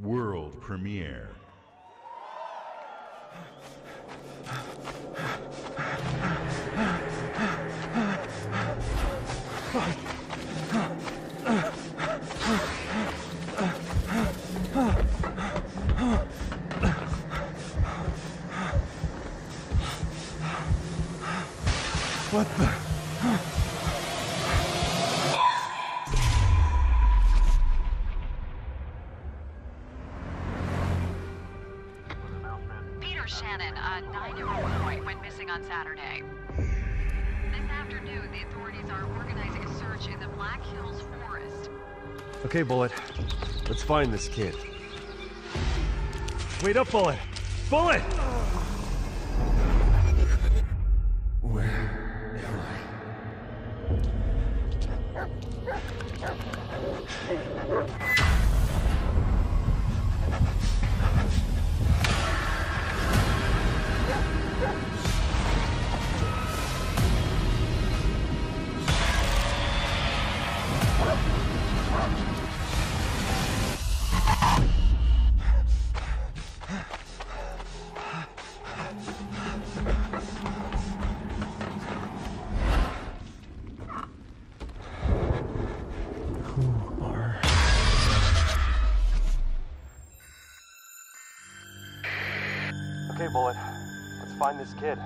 World premiere. What the? Shannon, a nine-year-old boy, went missing on Saturday. This afternoon, the authorities are organizing a search in the Black Hills Forest. Okay, Bullet. Let's find this kid. Wait up, Bullet! Bullet! Where am I? Okay, Bullet. Let's find this kid.